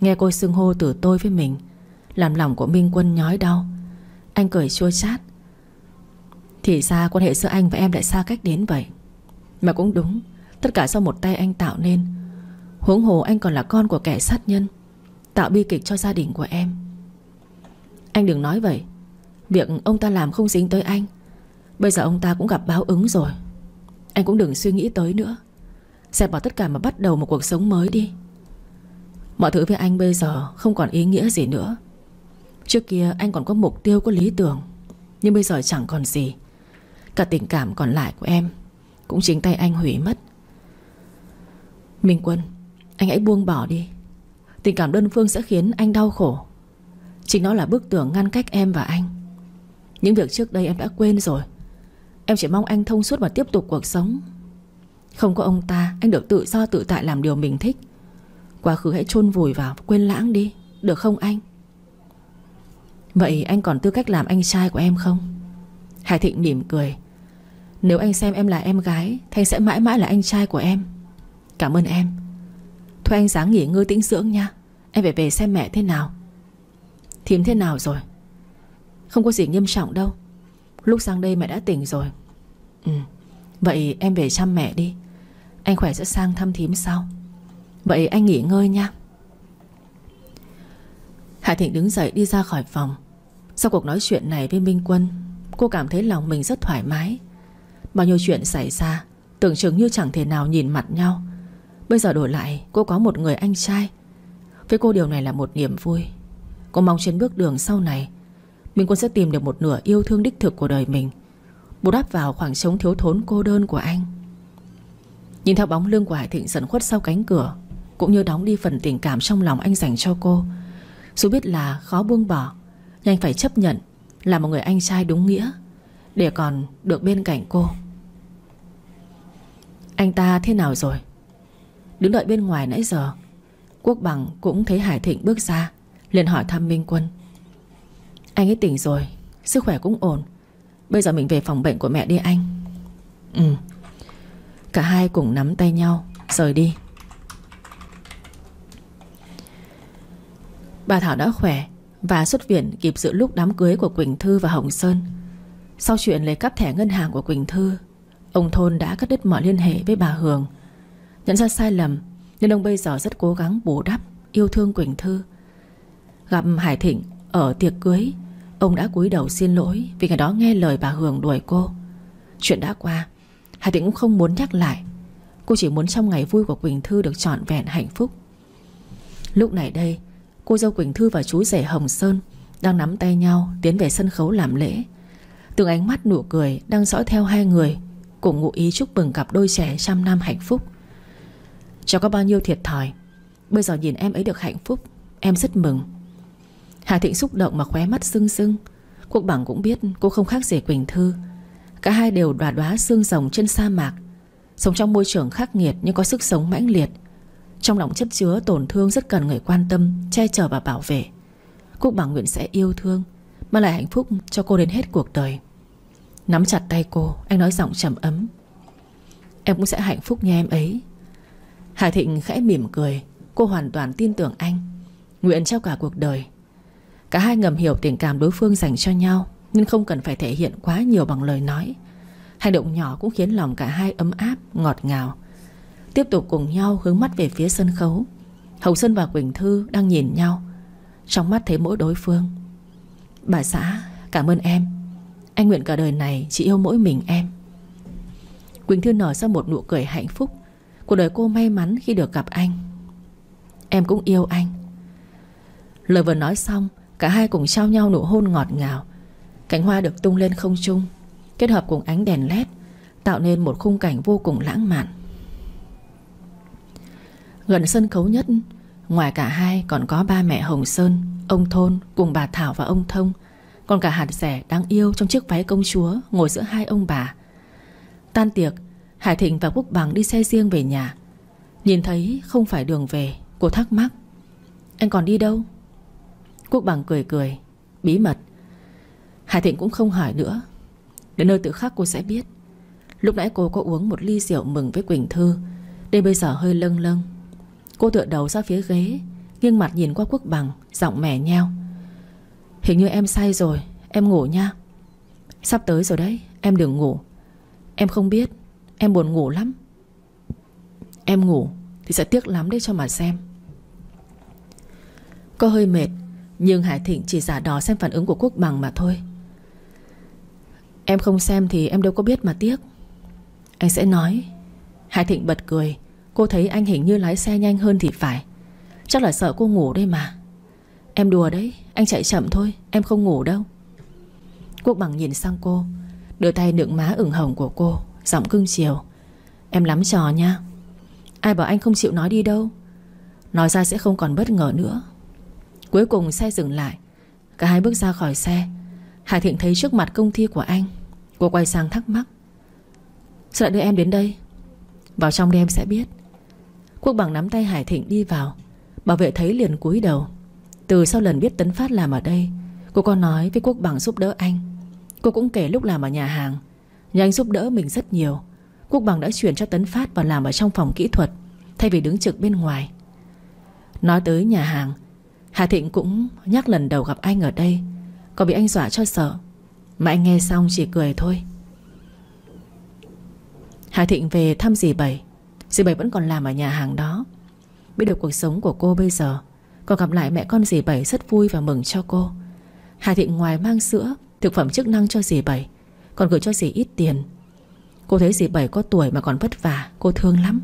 Nghe cô xưng hô từ tôi với mình, Làm lòng của Minh Quân nhói đau. Anh cười chua chát. Thì ra quan hệ giữa anh và em lại xa cách đến vậy. Mà cũng đúng, Tất cả do một tay anh tạo nên. Huống hồ anh còn là con của kẻ sát nhân, Tạo bi kịch cho gia đình của em anh đừng nói vậy. Việc ông ta làm không dính tới anh. Bây giờ ông ta cũng gặp báo ứng rồi. Anh cũng đừng suy nghĩ tới nữa. Dẹp bỏ tất cả mà bắt đầu một cuộc sống mới đi. Mọi thứ với anh bây giờ Không còn ý nghĩa gì nữa. Trước kia anh còn có mục tiêu, có lý tưởng. Nhưng bây giờ chẳng còn gì. Cả tình cảm còn lại của em Cũng chính tay anh hủy mất. Minh Quân, Anh hãy buông bỏ đi. Tình cảm đơn phương sẽ khiến anh đau khổ. Chính nó là bức tường ngăn cách em và anh. Những việc trước đây em đã quên rồi. Em chỉ mong anh thông suốt và tiếp tục cuộc sống. Không có ông ta, Anh được tự do tự tại làm điều mình thích. Quá khứ hãy chôn vùi vào Quên lãng đi, Được không anh? Vậy anh còn tư cách làm anh trai của em không? Hải Thịnh mỉm cười. Nếu anh xem em là em gái, Thì anh sẽ mãi mãi là anh trai của em. Cảm ơn em. Thôi anh sáng nghỉ ngơi tĩnh dưỡng nha. Em phải về xem mẹ thế nào. Thím thế nào rồi? Không có gì nghiêm trọng đâu. Lúc sang đây mẹ đã tỉnh rồi. Ừ Vậy em về chăm mẹ đi. Anh khỏe sẽ sang thăm thím sau. Vậy anh nghỉ ngơi nha. Hải Thịnh đứng dậy đi ra khỏi phòng. Sau cuộc nói chuyện này với Minh Quân, Cô cảm thấy lòng mình rất thoải mái. Bao nhiêu chuyện xảy ra, Tưởng chừng như chẳng thể nào nhìn mặt nhau. Bây giờ đổi lại, cô có một người anh trai. Với cô điều này là một niềm vui. Cô mong trên bước đường sau này, Mình cũng sẽ tìm được một nửa yêu thương đích thực của đời mình. Bù đắp vào khoảng trống thiếu thốn cô đơn của anh. Nhìn theo bóng lưng của Hải Thịnh dần khuất sau cánh cửa, Cũng như đóng đi phần tình cảm trong lòng anh dành cho cô, Dù biết là khó buông bỏ, Nhưng anh phải chấp nhận Là một người anh trai đúng nghĩa, Để còn được bên cạnh cô. Anh ta thế nào rồi? Đứng đợi bên ngoài nãy giờ, Quốc bằng cũng thấy Hải Thịnh bước ra liền hỏi thăm Minh Quân. Anh ấy tỉnh rồi, Sức khỏe cũng ổn. Bây giờ mình về phòng bệnh của mẹ đi anh. Ừ. Cả hai cùng nắm tay nhau, Rời đi. Bà Thảo đã khỏe Và xuất viện kịp dự lúc đám cưới của Quỳnh Thư và Hồng Sơn. Sau chuyện lấy cắp thẻ ngân hàng của Quỳnh Thư, Ông Thôn đã cắt đứt mọi liên hệ với bà Hường. Nhận ra sai lầm, Nên ông bây giờ rất cố gắng bù đắp Yêu thương Quỳnh Thư. Gặp Hải Thịnh ở tiệc cưới. Ông đã cúi đầu xin lỗi Vì ngày đó nghe lời bà Hường đuổi cô. Chuyện đã qua, Hải Thịnh cũng không muốn nhắc lại. Cô chỉ muốn trong ngày vui của Quỳnh Thư Được trọn vẹn hạnh phúc. Lúc này đây, Cô dâu Quỳnh Thư và chú rể Hồng Sơn Đang nắm tay nhau tiến về sân khấu làm lễ. Từng ánh mắt nụ cười Đang dõi theo hai người, Cùng ngụ ý chúc mừng cặp đôi trẻ trăm năm hạnh phúc. Cho có bao nhiêu thiệt thòi, Bây giờ nhìn em ấy được hạnh phúc, Em rất mừng. Hà Thịnh xúc động mà khóe mắt sưng sưng. Quốc bằng cũng biết cô không khác gì Quỳnh Thư. Cả hai đều đoá đoá xương rồng trên sa mạc, Sống trong môi trường khắc nghiệt Nhưng có sức sống mãnh liệt. Trong lòng chất chứa tổn thương rất cần người quan tâm, Che chở và bảo vệ. Quốc bằng nguyện sẽ yêu thương Mà lại hạnh phúc cho cô đến hết cuộc đời. Nắm chặt tay cô, Anh nói giọng trầm ấm. Em cũng sẽ hạnh phúc như em ấy. Hà Thịnh khẽ mỉm cười, Cô hoàn toàn tin tưởng anh, Nguyện trao cả cuộc đời. Cả hai ngầm hiểu tình cảm đối phương dành cho nhau Nhưng không cần phải thể hiện quá nhiều bằng lời nói. Hành động nhỏ cũng khiến lòng cả hai ấm áp, ngọt ngào. Tiếp tục cùng nhau hướng mắt về phía sân khấu Hồng Sơn và Quỳnh Thư đang nhìn nhau. Trong mắt thấy mỗi đối phương. Bà xã cảm ơn em. Anh nguyện cả đời này chỉ yêu mỗi mình em. Quỳnh Thư nở ra một nụ cười hạnh phúc. Cuộc đời cô may mắn khi được gặp anh. Em cũng yêu anh. Lời vừa nói xong Cả hai cùng trao nhau nụ hôn ngọt ngào. Cánh hoa được tung lên không trung, Kết hợp cùng ánh đèn led Tạo nên một khung cảnh vô cùng lãng mạn. Gần sân khấu nhất, Ngoài cả hai còn có ba mẹ Hồng Sơn, Ông Thôn cùng bà Thảo và ông Thông. Còn cả hạt rẻ đáng yêu Trong chiếc váy công chúa Ngồi giữa hai ông bà. Tan tiệc, Hải Thịnh và Quốc Bằng đi xe riêng về nhà. Nhìn thấy không phải đường về, Cô thắc mắc, Anh còn đi đâu? Quốc Bằng cười cười, Bí mật. Hải Thịnh cũng không hỏi nữa. Đến nơi tự khắc cô sẽ biết. Lúc nãy cô có uống một ly rượu mừng với Quỳnh Thư Đây bây giờ hơi lâng lâng. Cô tựa đầu ra phía ghế, Nghiêng mặt nhìn qua Quốc Bằng, Giọng mẻ nheo. Hình như em say rồi, Em ngủ nha. Sắp tới rồi đấy, Em đừng ngủ. Em không biết, Em buồn ngủ lắm. Em ngủ Thì sẽ tiếc lắm đấy cho mà xem. Cô hơi mệt nhưng Hải Thịnh chỉ giả đò xem phản ứng của Quốc Bằng mà thôi. Em không xem thì em đâu có biết mà tiếc. Anh sẽ nói. Hải Thịnh bật cười. Cô thấy anh hình như lái xe nhanh hơn thì phải. Chắc là sợ cô ngủ đây mà. Em đùa đấy, Anh chạy chậm thôi, Em không ngủ đâu. Quốc bằng nhìn sang cô, Đưa tay nựng má ửng hồng của cô, Giọng cưng chiều. Em lắm trò nha. Ai bảo anh không chịu nói đi đâu. Nói ra sẽ không còn bất ngờ nữa. Cuối cùng xe dừng lại. Cả hai bước ra khỏi xe Hải Thịnh thấy trước mặt công ty của anh. Cô quay sang thắc mắc. Sao lại đưa em đến đây? Vào trong đêm sẽ biết. Quốc bằng nắm tay Hải Thịnh đi vào, Bảo vệ thấy liền cúi đầu. Từ sau lần biết Tấn Phát làm ở đây, Cô có nói với Quốc bằng giúp đỡ anh. Cô cũng kể lúc làm ở nhà hàng nhà anh giúp đỡ mình rất nhiều. Quốc bằng đã chuyển cho Tấn Phát vào làm ở trong phòng kỹ thuật, Thay vì đứng trực bên ngoài. Nói tới nhà hàng Hà Thịnh cũng nhắc lần đầu gặp anh ở đây. Có bị anh dọa cho sợ? Mà anh nghe xong chỉ cười thôi. Hà Thịnh về thăm dì Bảy. Dì Bảy vẫn còn làm ở nhà hàng đó. Biết được cuộc sống của cô bây giờ, Còn gặp lại mẹ con dì Bảy rất vui và mừng cho cô. Hà Thịnh ngoài mang sữa, Thực phẩm chức năng cho dì Bảy, Còn gửi cho dì ít tiền. Cô thấy dì Bảy có tuổi mà còn vất vả, Cô thương lắm.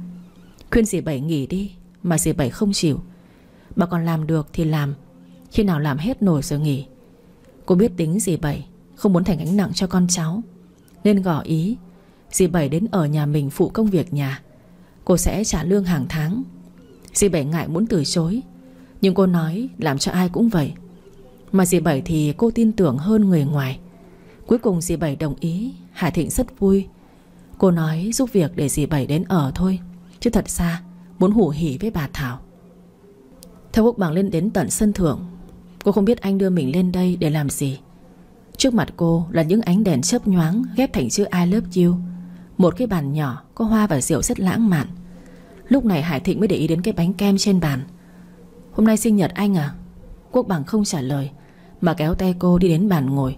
Khuyên dì Bảy nghỉ đi, Mà dì Bảy không chịu. Bà còn làm được thì làm. Khi nào làm hết nổi rồi nghỉ. Cô biết tính dì Bảy Không muốn thành gánh nặng cho con cháu. Nên gỏ ý, Dì Bảy đến ở nhà mình phụ công việc nhà. Cô sẽ trả lương hàng tháng. Dì Bảy ngại muốn từ chối, Nhưng cô nói làm cho ai cũng vậy. Mà dì Bảy thì cô tin tưởng hơn người ngoài. Cuối cùng dì Bảy đồng ý, Hải Thịnh rất vui. Cô nói giúp việc để dì Bảy đến ở thôi, Chứ thật ra muốn hủ hỉ với bà Thảo. Theo Quốc Bằng lên đến tận sân thượng. Cô không biết anh đưa mình lên đây để làm gì. Trước mặt cô là những ánh đèn chớp nhoáng Ghép thành chữ I love you. Một cái bàn nhỏ có hoa và rượu rất lãng mạn. Lúc này Hải Thịnh mới để ý đến cái bánh kem trên bàn. Hôm nay sinh nhật anh à? Quốc Bằng không trả lời, Mà kéo tay cô đi đến bàn ngồi.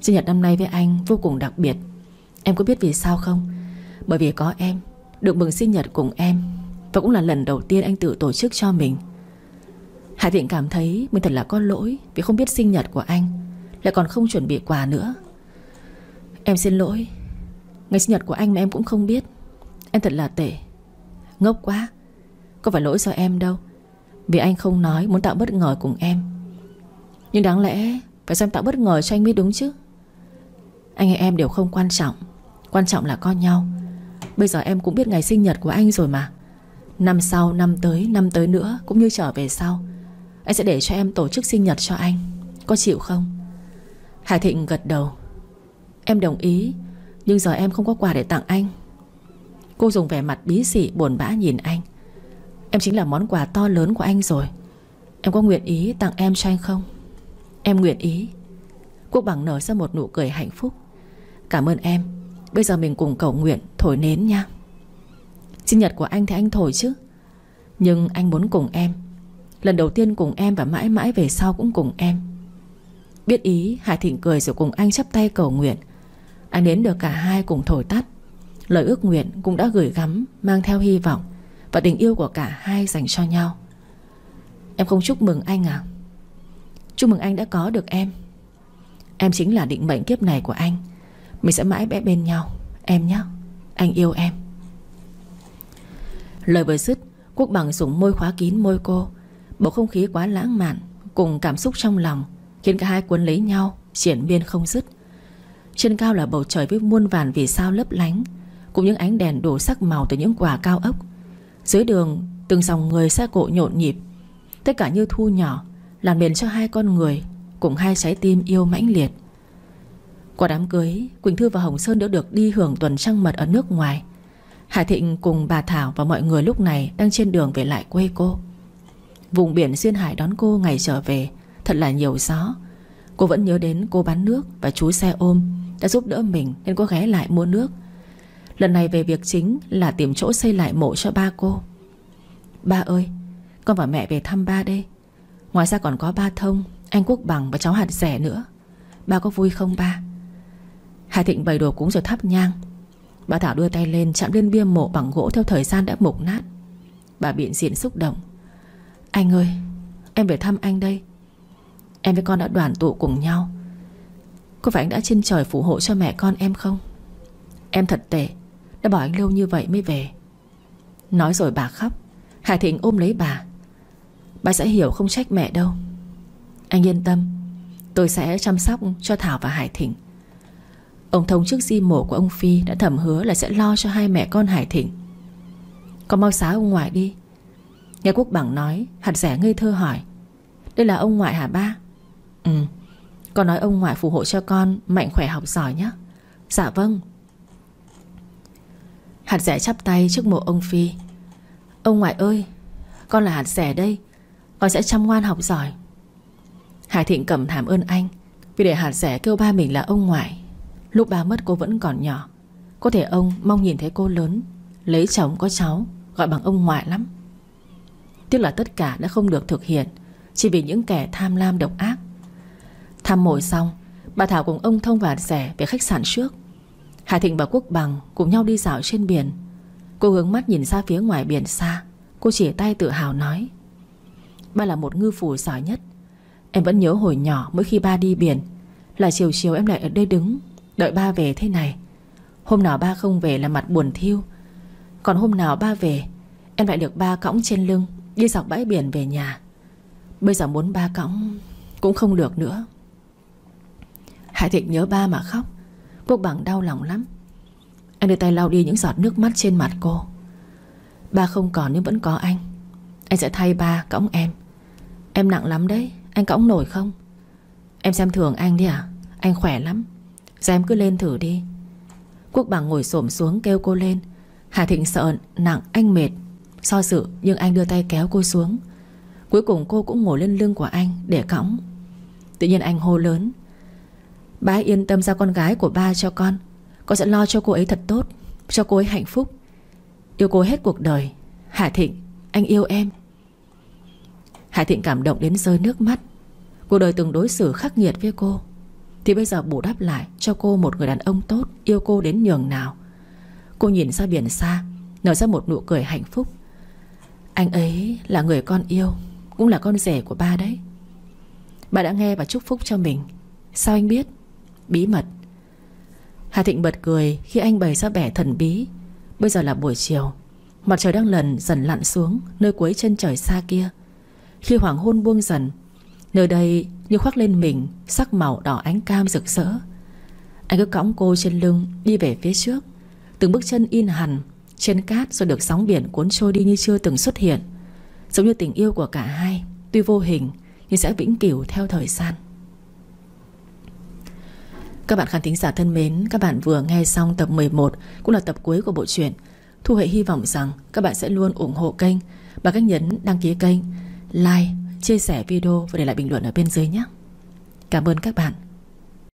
Sinh nhật năm nay với anh vô cùng đặc biệt. Em có biết vì sao không? Bởi vì có em, Được mừng sinh nhật cùng em Và cũng là lần đầu tiên anh tự tổ chức cho mình. Hải Thịnh cảm thấy Mình thật là có lỗi Vì không biết sinh nhật của anh Lại còn không chuẩn bị quà nữa. Em xin lỗi Ngày sinh nhật của anh mà em cũng không biết. Em thật là tệ Ngốc quá. Có phải lỗi do em đâu Vì anh không nói muốn tạo bất ngờ cùng em. Nhưng đáng lẽ Phải xem tạo bất ngờ cho anh biết đúng chứ. Anh hay em đều không quan trọng Quan trọng là có nhau. Bây giờ em cũng biết ngày sinh nhật của anh rồi mà. Năm sau, năm tới, năm tới nữa Cũng như trở về sau. Anh sẽ để cho em tổ chức sinh nhật cho anh. Có chịu không? Hải Thịnh gật đầu. Em đồng ý, Nhưng giờ em không có quà để tặng anh. Cô dùng vẻ mặt bí xị buồn bã nhìn anh. Em chính là món quà to lớn của anh rồi. Em có nguyện ý tặng em cho anh không? Em nguyện ý. Quốc bằng nở ra một nụ cười hạnh phúc. Cảm ơn em. Bây giờ mình cùng cầu nguyện thổi nến nha. Sinh nhật của anh thì anh thổi chứ. Nhưng anh muốn cùng em. Lần đầu tiên cùng em và mãi mãi về sau cũng cùng em. Biết ý, Hải Thịnh cười rồi cùng anh chắp tay cầu nguyện. Anh đến được cả hai cùng thổi tắt. Lời ước nguyện cũng đã gửi gắm, Mang theo hy vọng Và tình yêu của cả hai dành cho nhau. Em không chúc mừng anh à? Chúc mừng anh đã có được em. Em chính là định mệnh kiếp này của anh. Mình sẽ mãi bé bên nhau. Em nhé. Anh yêu em. Lời vừa dứt, Quốc bằng dùng môi khóa kín môi cô Bầu không khí quá lãng mạn, Cùng cảm xúc trong lòng, Khiến cả hai cuốn lấy nhau, Triển miên không dứt. Trên cao là bầu trời với muôn vàn vì sao lấp lánh Cùng những ánh đèn đổ sắc màu từ những quả cao ốc. Dưới đường, Từng dòng người xe cộ nhộn nhịp. Tất cả như thu nhỏ, Làm nền cho hai con người, Cùng hai trái tim yêu mãnh liệt. Qua đám cưới, Quỳnh Thư và Hồng Sơn đã được đi hưởng tuần trăng mật ở nước ngoài. Hải Thịnh cùng bà Thảo và mọi người lúc này Đang trên đường về lại quê cô. Vùng biển Duyên Hải đón cô ngày trở về. Thật là nhiều gió. Cô vẫn nhớ đến cô bán nước Và chú xe ôm đã giúp đỡ mình Nên cô ghé lại mua nước. Lần này về việc chính là tìm chỗ xây lại mộ cho ba cô. Ba ơi, Con và mẹ về thăm ba đây. Ngoài ra còn có ba thông, Anh Quốc Bằng và cháu hạt rẻ nữa. Ba có vui không ba? Hải Thịnh bày đồ cúng rồi thắp nhang. Bà Thảo đưa tay lên chạm lên bia mộ bằng gỗ Theo thời gian đã mục nát. Bà biện diện xúc động. Anh ơi, Em về thăm anh đây. Em với con đã đoàn tụ cùng nhau. Có phải anh đã trên trời phù hộ cho mẹ con em không? Em thật tệ, Đã bỏ anh lâu như vậy mới về. Nói rồi bà khóc. Hải Thịnh ôm lấy bà. Bà sẽ hiểu không trách mẹ đâu. Anh yên tâm, Tôi sẽ chăm sóc cho Thảo và Hải Thịnh. Ông thông trước di mộ của ông Phi Đã thầm hứa là sẽ lo cho hai mẹ con Hải Thịnh. Con mau xá ông ngoại đi. Nghe Quốc Bằng nói, Hạt rẻ ngây thơ hỏi, Đây là ông ngoại hả ba? Ừ Con nói ông ngoại phù hộ cho con, Mạnh khỏe học giỏi nhé Dạ vâng. Hạt rẻ chắp tay trước mộ ông Phi, Ông ngoại ơi, Con là hạt rẻ đây, Con sẽ chăm ngoan học giỏi. Hải Thịnh cầm thảm ơn anh, Vì để hạt rẻ kêu ba mình là ông ngoại, Lúc ba mất cô vẫn còn nhỏ. Có thể ông mong nhìn thấy cô lớn, Lấy chồng có cháu, Gọi bằng ông ngoại lắm. Tức là tất cả đã không được thực hiện, Chỉ vì những kẻ tham lam độc ác. Thăm mồi xong, Bà Thảo cùng ông Thông và rẻ về khách sạn trước. Hải Thịnh và Quốc Bằng Cùng nhau đi dạo trên biển. Cô hướng mắt nhìn ra phía ngoài biển xa. Cô chỉ tay tự hào nói, Ba là một ngư phủ giỏi nhất. Em vẫn nhớ hồi nhỏ mỗi khi ba đi biển, Là chiều chiều em lại ở đây đứng, Đợi ba về thế này. Hôm nào ba không về là mặt buồn thiêu Còn hôm nào ba về, Em lại được ba cõng trên lưng. Đi dọc bãi biển về nhà. Bây giờ muốn ba cõng Cũng không được nữa. Hải Thịnh nhớ ba mà khóc. Quốc bằng đau lòng lắm. Anh đưa tay lau đi những giọt nước mắt trên mặt cô. Ba không còn nhưng vẫn có anh. Anh sẽ thay ba cõng em. Em nặng lắm đấy. Anh cõng nổi không? Em xem thường anh đi à Anh khỏe lắm. Giờ em cứ lên thử đi. Quốc bằng ngồi xổm xuống kêu cô lên. Hà Thịnh sợ nặng, anh mệt. So sự nhưng anh đưa tay kéo cô xuống. Cuối cùng cô cũng ngồi lên lưng của anh Để cõng. Tự nhiên anh hô lớn. Ba yên tâm ra con gái của ba cho con. Con sẽ lo cho cô ấy thật tốt, Cho cô ấy hạnh phúc. Yêu cô hết cuộc đời. Hà Thịnh, anh yêu em. Hải Thịnh cảm động đến rơi nước mắt. Cuộc đời từng đối xử khắc nghiệt với cô. Thì bây giờ bù đắp lại cho cô một người đàn ông tốt, Yêu cô đến nhường nào. Cô nhìn ra biển xa, Nở ra một nụ cười hạnh phúc. Anh ấy là người con yêu, Cũng là con rể của ba đấy. Bà đã nghe và chúc phúc cho mình. Sao anh biết? Bí mật. Hà Thịnh bật cười khi anh bày ra vẻ thần bí. Bây giờ là buổi chiều, Mặt trời đang lần dần lặn xuống Nơi cuối chân trời xa kia. Khi hoàng hôn buông dần, Nơi đây như khoác lên mình Sắc màu đỏ ánh cam rực rỡ. Anh cứ cõng cô trên lưng Đi về phía trước, Từng bước chân in hẳn trên cát rồi được sóng biển cuốn trôi đi như chưa từng xuất hiện. Giống như tình yêu của cả hai Tuy vô hình Nhưng sẽ vĩnh cửu theo thời gian. Các bạn khán thính giả thân mến Các bạn vừa nghe xong tập 11 Cũng là tập cuối của bộ truyện Thu Hệ hy vọng rằng các bạn sẽ luôn ủng hộ kênh. Bằng cách nhấn đăng ký kênh Like, chia sẻ video và để lại bình luận ở bên dưới nhé. Cảm ơn các bạn.